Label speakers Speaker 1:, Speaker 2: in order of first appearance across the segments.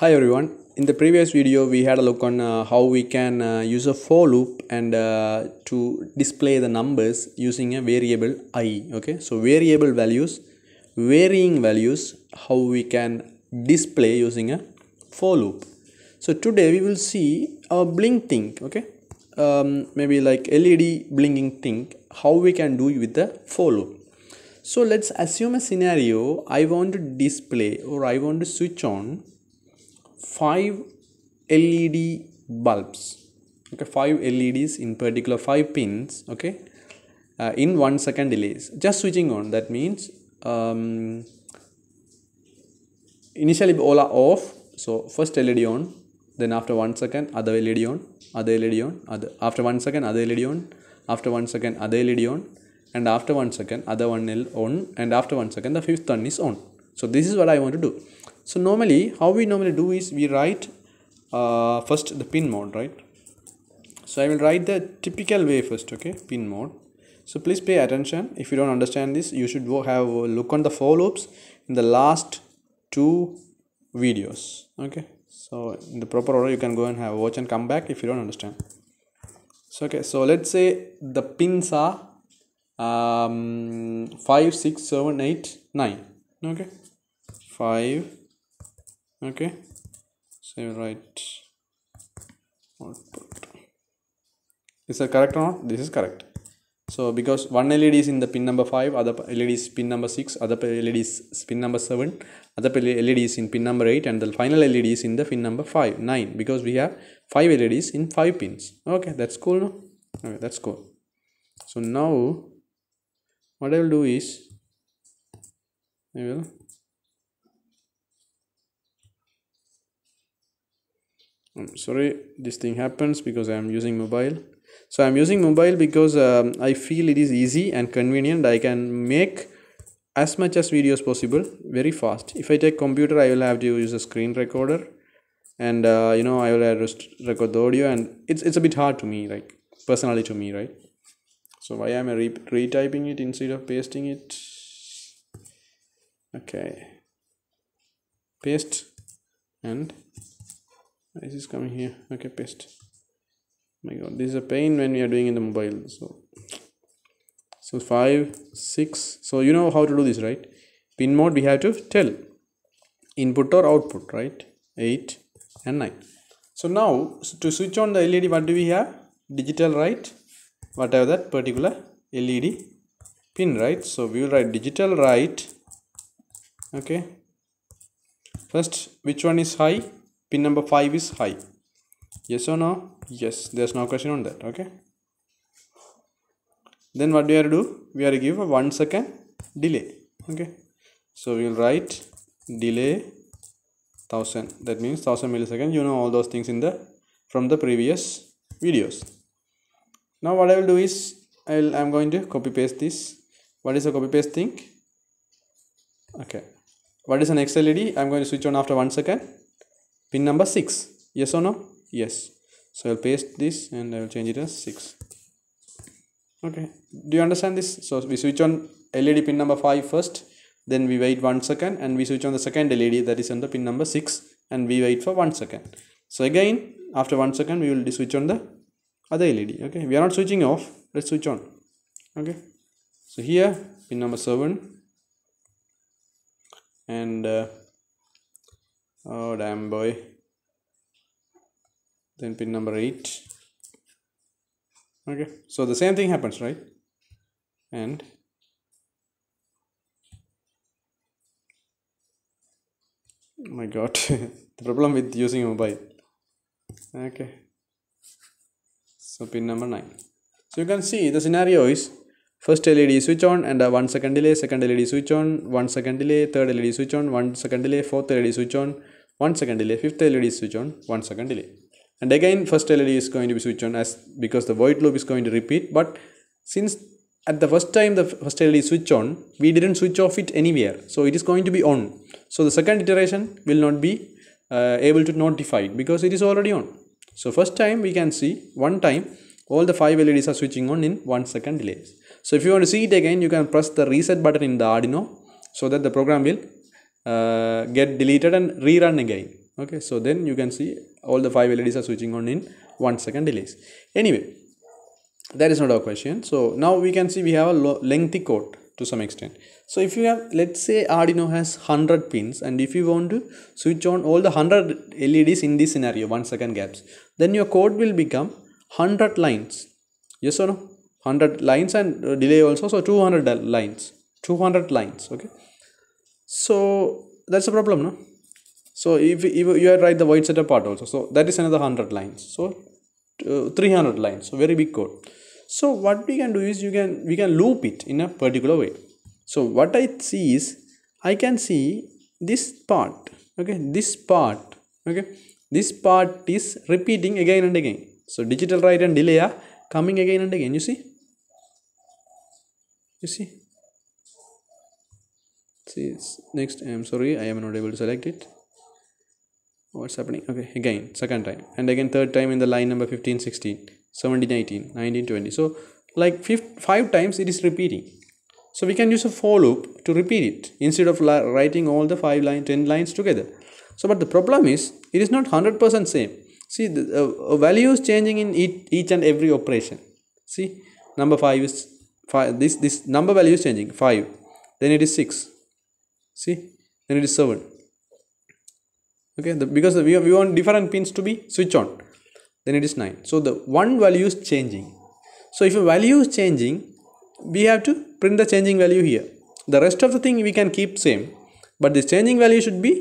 Speaker 1: Hi everyone. In the previous video, we had a look on uh, how we can uh, use a for loop and uh, to display the numbers using a variable i. Okay, so variable values, varying values, how we can display using a for loop. So today we will see a blink thing. Okay, um, maybe like LED blinking thing. How we can do with the for loop. So let's assume a scenario. I want to display or I want to switch on five LED bulbs. Okay five LEDs in particular five pins okay uh, in one second delays. Just switching on that means um, initially all are off. So first LED on then after one second other LED on other LED on other after one second other LED on after one second other LED on and after one second other one on and after one second the fifth one is on. So this is what I want to do so normally how we normally do is we write uh, first the pin mode right? So I will write the typical way first okay? Pin mode. So please pay attention. If you don't understand this you should have a look on the for loops in the last two videos okay? So in the proper order you can go and have a watch and come back if you don't understand. So okay so let's say the pins are um 5 6 7 8 9 okay? 5 okay. So you write output. Is that correct or not? This is correct. So because one led is in the pin number 5 other led is pin number 6 other led is pin number 7 other led is in pin number 8 and the final led is in the pin number 5 9 because we have 5 leds in 5 pins. Okay that's cool no? Okay that's cool. So now what i will do is i will I'm sorry this thing happens because I am using mobile. So I'm using mobile because um, I feel it is easy and convenient. I can make as much as videos possible very fast. If I take computer I will have to use a screen recorder and uh, you know I will have to record the audio and it's, it's a bit hard to me like personally to me right? So why am I re retyping it instead of pasting it? Okay. Paste and this is coming here. Okay paste. My god this is a pain when we are doing in the mobile. So so 5 6 so you know how to do this right? Pin mode we have to tell. Input or output right? 8 and 9 so now to switch on the led what do we have? Digital write? Whatever that particular led pin right? So we will write digital write? Okay. First which one is high pin number 5 is high. Yes or no? Yes there's no question on that okay? Then what we are to do? We are to give a one second delay okay? So we'll write delay 1000 that means 1000 milliseconds you know all those things in the from the previous videos. Now what i will do is i'll i'm going to copy paste this. What is a copy paste thing? Okay. What is an next led i'm going to switch on after one second pin number 6 yes or no? Yes. So i'll paste this and i will change it as 6 okay. Do you understand this? So we switch on led pin number 5 first then we wait one second and we switch on the second led that is on the pin number 6 and we wait for one second. So again after one second we will switch on the other led okay. We are not switching off. Let's switch on. Okay. So here pin number 7 and uh, oh damn boy. Then pin number 8 okay so the same thing happens right? And oh my god the problem with using a mobile. Okay. So pin number 9 so you can see the scenario is first led switch on and a one second delay second led switch on one second delay third led switch on one second delay fourth led switch on one second delay. Fifth led is switched on. One second delay. And again first led is going to be switched on as because the void loop is going to repeat. But since at the first time the first led is switched on we didn't switch off it anywhere. So it is going to be on. So the second iteration will not be uh, able to notify it because it is already on. So first time we can see one time all the five LEDs are switching on in one second delays so if you want to see it again you can press the reset button in the Arduino so that the program will uh, get deleted and rerun again. Okay so then you can see all the five leds are switching on in one second delays. Anyway that is not our question. So now we can see we have a lengthy code to some extent. So if you have let's say arduino has 100 pins and if you want to switch on all the 100 leds in this scenario one second gaps then your code will become 100 lines. Yes or no? 100 lines and uh, delay also. So 200 lines. 200 lines okay so that's a problem no? So if, if you write the void setup part also so that is another 100 lines. So uh, 300 lines so very big code. So what we can do is you can we can loop it in a particular way. So what i see is i can see this part okay? This part okay? This part is repeating again and again. So digital write and delay are coming again and again you see? You see see next i'm sorry i am not able to select it. What's happening? Okay again second time. And again third time in the line number 15 16 17 18 19 20 so like five times it is repeating. So we can use a for loop to repeat it instead of writing all the five line 10 lines together. So but the problem is it is not 100% same. See the uh, value is changing in each, each and every operation. See number 5 is 5 this this number value is changing 5 then it is 6 see? Then it is 7 okay the, because we, we want different pins to be switch on. Then it is 9 so the one value is changing. So if a value is changing we have to print the changing value here. The rest of the thing we can keep same but this changing value should be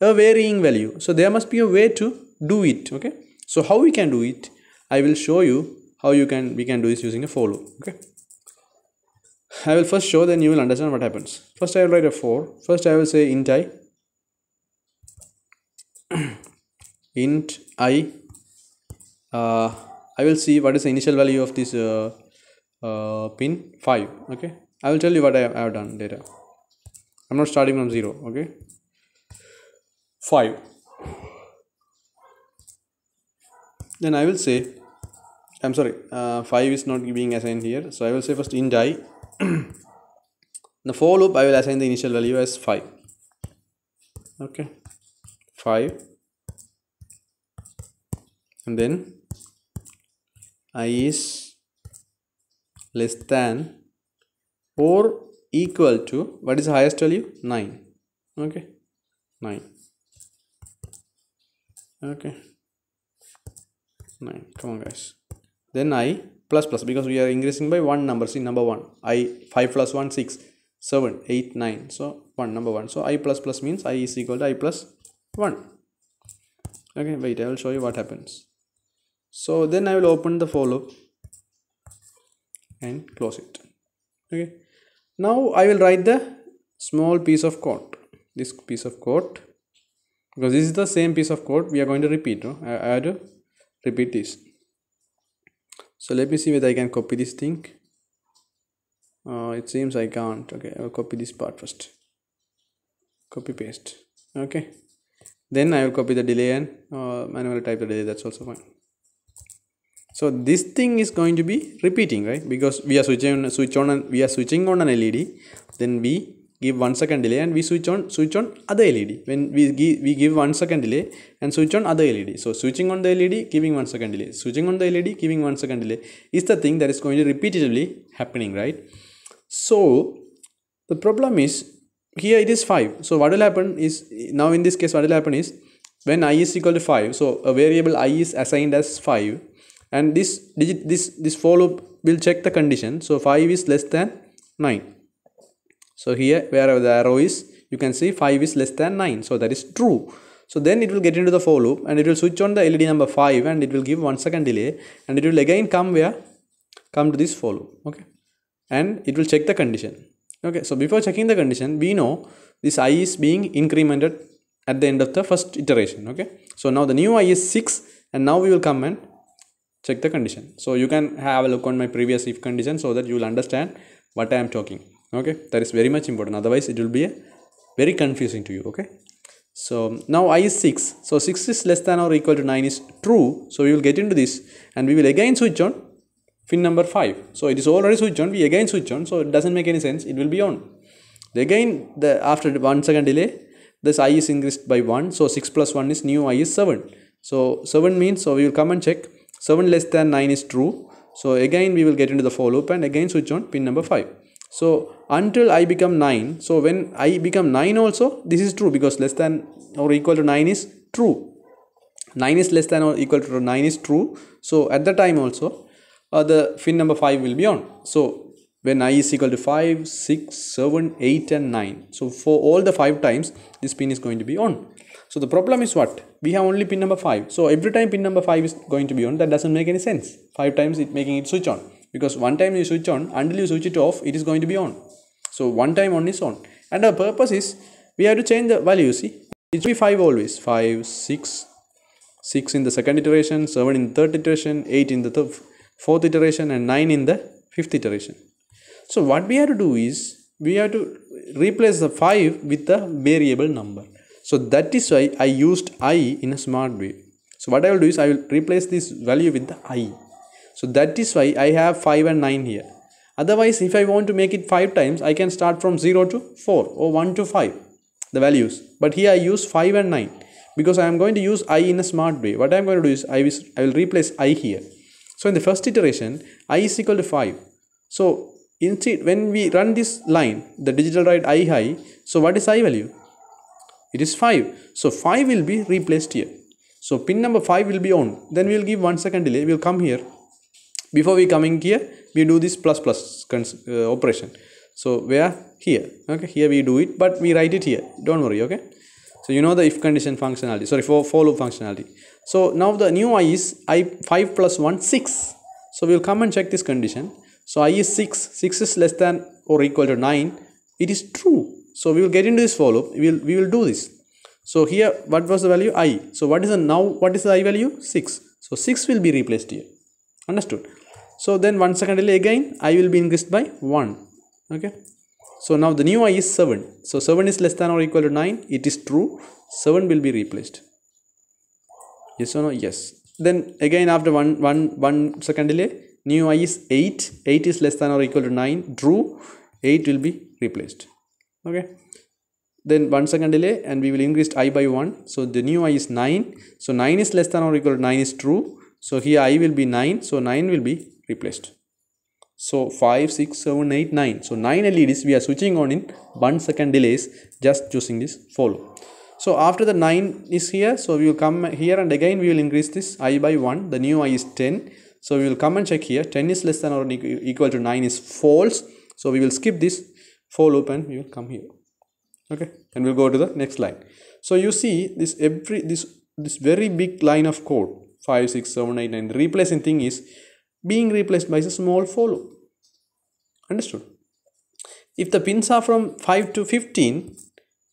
Speaker 1: a varying value. So there must be a way to do it okay? So how we can do it? I will show you how you can we can do this using a for loop okay i will first show then you will understand what happens. First i will write a 4. first i will say int i. Int i. Uh, I will see what is the initial value of this uh, uh, pin. 5 okay? I will tell you what I have, done data I'm not starting from 0 okay? 5 then I will say I'm sorry uh, 5 is not being assigned here. So I will say first int i the for loop I will assign the initial value as 5 okay. 5 and then i is less than or equal to what is the highest value? 9 okay. 9 okay. 9 come on guys. Then i plus plus because we are increasing by one number. See number one i 5 plus 1 6 7 8 9 so 1 number 1 so i plus plus means i is equal to i plus 1 okay wait i will show you what happens. So then I will open the for loop and close it. Okay. Now I will write the small piece of code this piece of code because this is the same piece of code we are going to repeat no? I, I have to repeat this so let me see whether I can copy this thing. Uh, it seems I can't. Okay I will copy this part first. Copy paste. Okay. Then I will copy the delay and uh, manually type the delay. That's also fine. So this thing is going to be repeating right? Because we are switching on switch on and we are switching on an led then we give one second delay and we switch on switch on other led when we give we give one second delay and switch on other led so switching on the led giving one second delay. Switching on the led giving one second delay is the thing that is going to repeatedly happening right? So the problem is here it is 5 so what will happen is now in this case what will happen is when i is equal to 5 so a variable i is assigned as 5 and this digit this this for loop will check the condition. So 5 is less than 9 so here wherever the arrow is you can see 5 is less than 9 so that is true. So then it will get into the for loop and it will switch on the led number 5 and it will give 1 second delay and it will again come where? Come to this for loop okay? And it will check the condition okay? So before checking the condition we know this i is being incremented at the end of the first iteration okay? So now the new i is 6 and now we will come and check the condition. So you can have a look on my previous if condition so that you will understand what i am talking okay that is very much important. Otherwise it will be very confusing to you okay? So now i is 6 so 6 is less than or equal to 9 is true. So we will get into this and we will again switch on pin number 5 so it is already switched on. We again switch on. So it doesn't make any sense. It will be on. Again the after one second delay this i is increased by 1 so 6 plus 1 is new i is 7 so 7 means so we will come and check. 7 less than 9 is true. So again we will get into the for loop and again switch on pin number 5 so until i become 9 so when i become 9 also this is true because less than or equal to 9 is true. 9 is less than or equal to 9 is true. So at the time also uh, the fin number 5 will be on. So when i is equal to 5 6 7 8 and 9 so for all the five times this pin is going to be on. So the problem is what? We have only pin number 5 so every time pin number 5 is going to be on that doesn't make any sense. Five times it making it switch on because one time you switch on until you switch it off it is going to be on. So one time on is on. And the purpose is we have to change the value see. It should be 5 always. 5 6 6 in the second iteration 7 in the third iteration 8 in the th- fourth iteration and 9 in the fifth iteration. So what we have to do is we have to replace the 5 with the variable number. So that is why i used i in a smart way. So what i will do is i will replace this value with the i so that is why i have 5 and 9 here otherwise if i want to make it 5 times i can start from 0 to 4 or 1 to 5 the values but here i use 5 and 9 because I am going to use i in a smart way. What I am going to do is I will, replace i here. So in the first iteration, i is equal to 5. So instead, when we run this line, the digital write i high, so what is i value? It is 5. So 5 will be replaced here. So pin number 5 will be on. Then we will give 1 second delay. We will come here. Before we coming here, we do this plus plus uh, operation. So where? Here. Okay, here we do it, but we write it here. Don't worry, okay? So you know the if condition functionality, sorry, for for loop functionality. So now the new i is i 5 plus 1, 6. So we will come and check this condition. So i is 6, 6 is less than or equal to 9. It is true. So we will get into this for loop. We will, we will do this. So here, what was the value? i. So what is the now, what is the i value? 6. So 6 will be replaced here. Understood? So then one second delay again, i will be increased by 1. Okay. So now the new i is 7. So 7 is less than or equal to 9. It is true. 7 will be replaced. Yes or no? Yes. Then again after one, one, one second delay, new i is 8. 8 is less than or equal to 9. True. 8 will be replaced. Okay. Then one second delay and we will increase i by 1. So the new i is 9. So 9 is less than or equal to 9 is true. So here i will be 9. So 9 will be replaced. So 5, 6, 7, 8, 9. So 9 LEDs we are switching on in 1 second delays just using this for loop. So after the 9 is here, so we will come here and again we will increase this i by 1. The new i is 10. So we will come and check here. 10 is less than or equal to 9 is false. So we will skip this for loop and we will come here. Okay. And we'll go to the next line. So you see this every this this very big line of code 5, 6, 7, 8, 9. The replacing thing is being replaced by a small for loop. Understood? If the pins are from 5 to 15,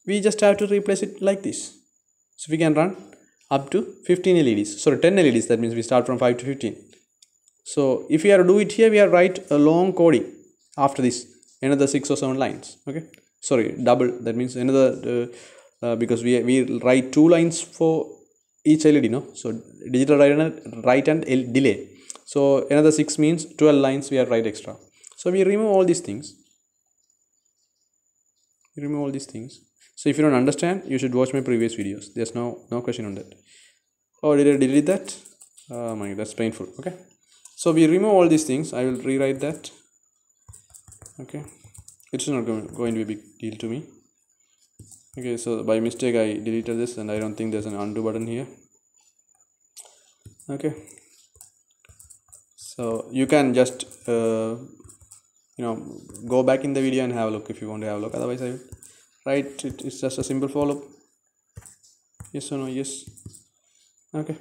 Speaker 1: we just have to replace it like this. So we can run up to 15 LEDs. Sorry, 10 LEDs. That means we start from 5 to 15. So if we are to do it here, we are write a long coding after this, another 6 or 7 lines. Okay. Sorry, double. That means another, uh, uh, because we, we write two lines for each LED, no? So digital write and, write and delay so another 6 means 12 lines we are write extra. So we remove all these things. We remove all these things. So if you don't understand you should watch my previous videos. There's no no question on that. Oh did i delete that? Oh my that's painful. Okay. So we remove all these things. I will rewrite that. Okay. It's not going to be a big deal to me. Okay so by mistake i deleted this and i don't think there's an undo button here. Okay so you can just uh, you know go back in the video and have a look if you want to have a look. Otherwise i will write it, it's just a simple for loop yes or no? Yes. Okay.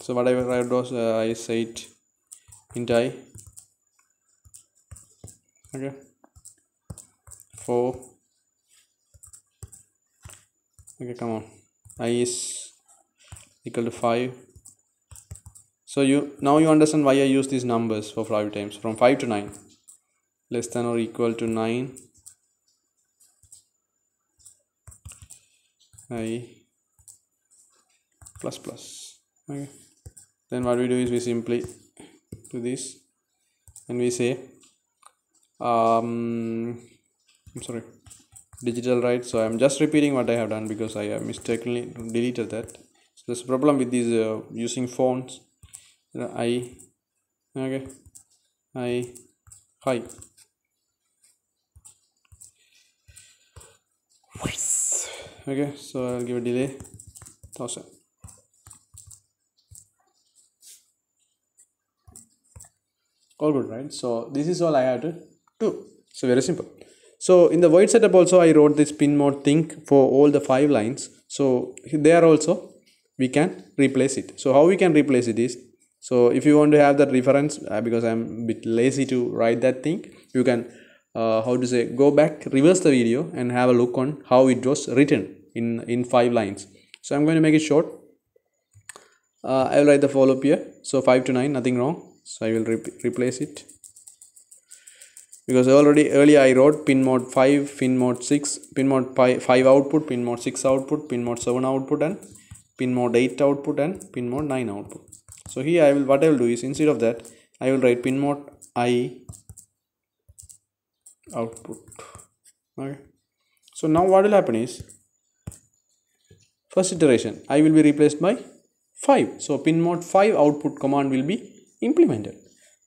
Speaker 1: So whatever i was uh, i said int i okay. Four. Okay come on. I is equal to 5 so you now you understand why I use these numbers for five times from 5 to 9 less than or equal to 9 i plus plus. Okay. Then what we do is we simply do this and we say um I'm sorry digital write so i'm just repeating what i have done because i have mistakenly deleted that. So there's a problem with these uh, using fonts i okay i hi. Okay so i'll give a delay thousand all good right? So this is all i have to do. So very simple. So in the void setup also i wrote this pin mode thing for all the five lines. So there also we can replace it. So how we can replace it is so if you want to have that reference uh, because i'm a bit lazy to write that thing you can uh, how to say go back reverse the video and have a look on how it was written in in five lines. So i'm going to make it short. Uh, i will write the for loop here. So 5 to 9 nothing wrong. So i will re replace it. Because already earlier I wrote pin mode 5 pin mode 6 pin mode 5 output pin mode 6 output pin mode 7 output and pin mode 8 output and pin mode 9 output so here I will what I will do is instead of that I will write pin mode I output. Okay. So now what will happen is first iteration I will be replaced by 5 so pin mode 5 output command will be implemented.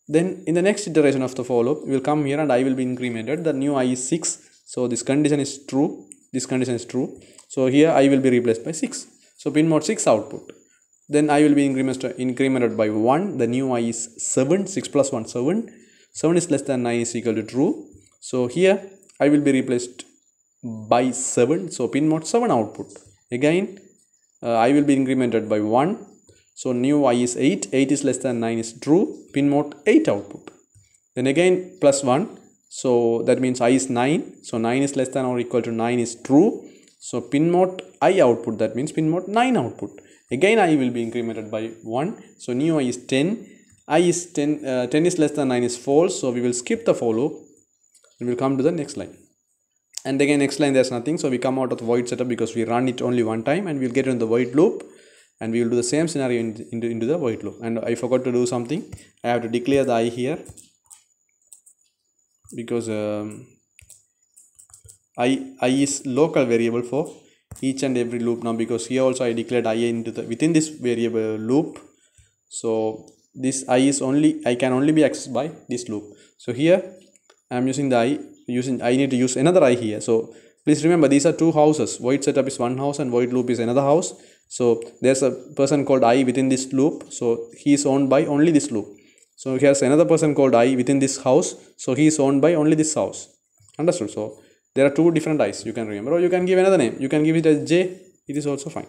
Speaker 1: Then in the next iteration of the for loop we will come here and i will be incremented the new i is 6 so this condition is true. This condition is true. So here i will be replaced by 6 so pin mode 6 output then i will be incremented incremented by 1 the new i is 7 6 plus 1 7 7 is less than 9 is equal to true. So here i will be replaced by 7 so pin mode 7 output. Again uh, i will be incremented by 1 so new i is 8, 8 is less than 9 is true, pin mode 8 output. Then again plus 1, so that means i is 9, so 9 is less than or equal to 9 is true. So pin mode i output, that means pin mode 9 output. Again i will be incremented by 1, so new i is 10, i is 10, uh, 10 is less than 9 is false, so we will skip the for loop. And we'll come to the next line. And again next line there's nothing, so we come out of the void setup because we run it only one time and we'll get in the void loop and we will do the same scenario in, into, into the void loop. And I forgot to do something. I have to declare the i here because um, i i is local variable for each and every loop now because here also I declared i into the within this variable loop. So this i is only i can only be accessed by this loop. So here I am using the i using i need to use another i here. So please remember these are two houses. Void setup is one house and void loop is another house. So there's a person called i within this loop. So he is owned by only this loop. So here's another person called i within this house. So he is owned by only this house. Understood? So there are two different i's you can remember or you can give another name. You can give it as j it is also fine.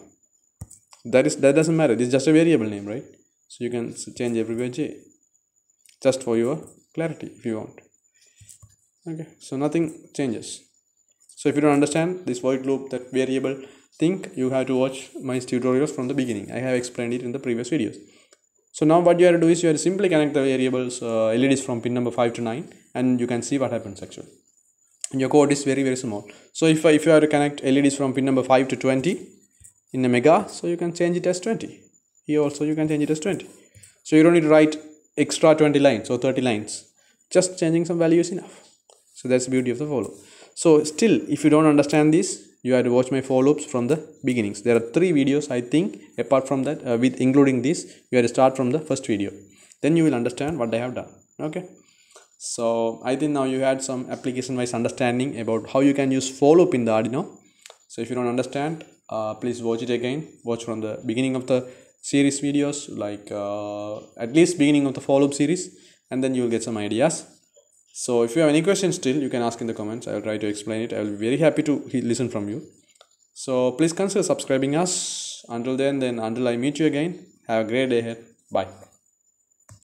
Speaker 1: That is that doesn't matter. This is just a variable name right? So you can change everywhere j just for your clarity if you want. Okay so nothing changes. So if you don't understand this void loop that variable think you have to watch my tutorials from the beginning. I have explained it in the previous videos. So now what you have to do is you have to simply connect the variables uh, leds from pin number 5 to 9 and you can see what happens actually and your code is very very small. So if, if you have to connect leds from pin number 5 to 20 in a mega so you can change it as 20 here also you can change it as 20 so you don't need to write extra 20 lines or 30 lines. Just changing some value is enough. So that's the beauty of the for loop. So still if you don't understand this you have to watch my for loops from the beginnings. There are three videos i think. Apart from that uh, with including this you have to start from the first video. Then you will understand what i have done. Okay so i think now you had some application wise understanding about how you can use for loop in the arduino so if you don't understand uh, please watch it again watch from the beginning of the series videos like uh, at least beginning of the for loop series and then you will get some ideas so if you have any questions still, you can ask in the comments. I will try to explain it. I will be very happy to listen from you. So please consider subscribing us. Until then, then until I meet you again, have a great day ahead. Bye.